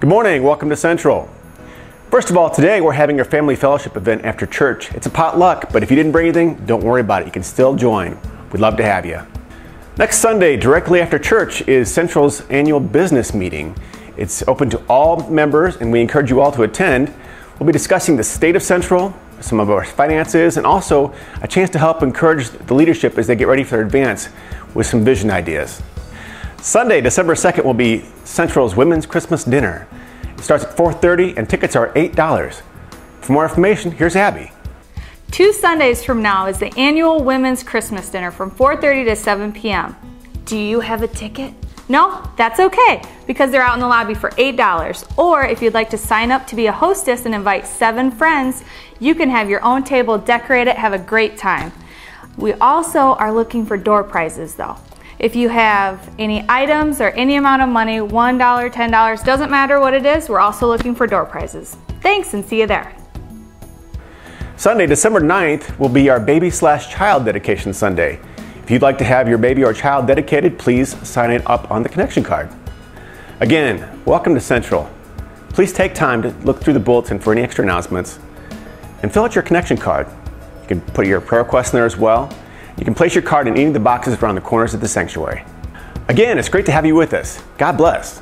Good morning, welcome to Central. First of all, today we're having our family fellowship event after church. It's a potluck, but if you didn't bring anything, don't worry about it. You can still join. We'd love to have you. Next Sunday, directly after church, is Central's annual business meeting. It's open to all members, and we encourage you all to attend. We'll be discussing the state of Central, some of our finances, and also a chance to help encourage the leadership as they get ready for their advance with some vision ideas. Sunday, December 2nd, will be Central's Women's Christmas Dinner. It starts at 4.30 and tickets are $8. For more information, here's Abby. Two Sundays from now is the annual Women's Christmas Dinner from 4.30 to 7 p.m. Do you have a ticket? No? That's okay, because they're out in the lobby for $8. Or if you'd like to sign up to be a hostess and invite seven friends, you can have your own table, decorate it, have a great time. We also are looking for door prizes though. If you have any items or any amount of money, $1, $10, doesn't matter what it is, we're also looking for door prizes. Thanks and see you there. Sunday, December 9th, will be our baby slash child dedication Sunday. If you'd like to have your baby or child dedicated, please sign it up on the connection card. Again, welcome to Central. Please take time to look through the bulletin for any extra announcements and fill out your connection card. You can put your prayer request in there as well you can place your card in any of the boxes around the corners of the sanctuary. Again, it's great to have you with us. God bless.